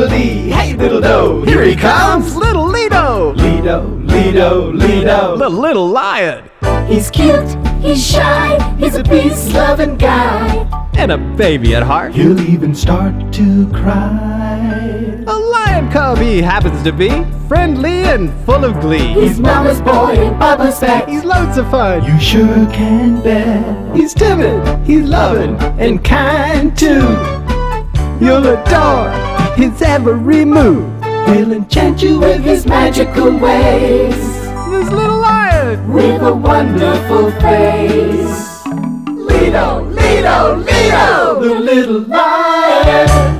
Tweedledoo, here he comes! Little Lido, Lido, Lido, Lido. the little lion, He's cute, he's shy, he's a peace-loving guy. and a baby at heart. He'll even start to cry. A lion cub he happens to be, friendly and full of glee. He's mama's boy and papa's pet. He's loads of fun. You sure can bet. He's timid, he's loving, and kind too. You'll adore his every move. He'll enchant you with his magical ways This little lion, with a wonderful face. Lido, Lido, Lido, the little lion.